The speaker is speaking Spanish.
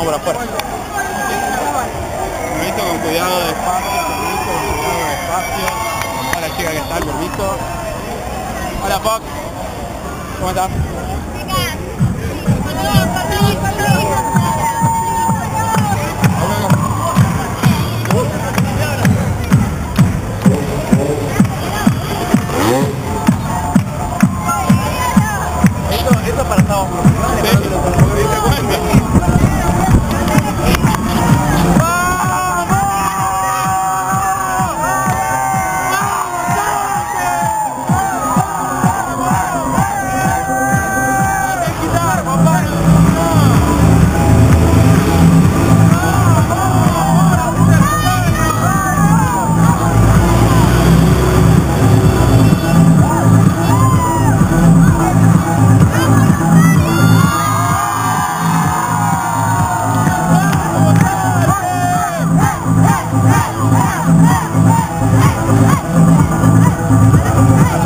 Vamos por la puerta. Con cuidado de espacio, permiso con cuidado de espacio. Hola chica que está, permiso. Hola Fox. ¿Cómo estás? Esto, esto para Estados Unidos. Yeah.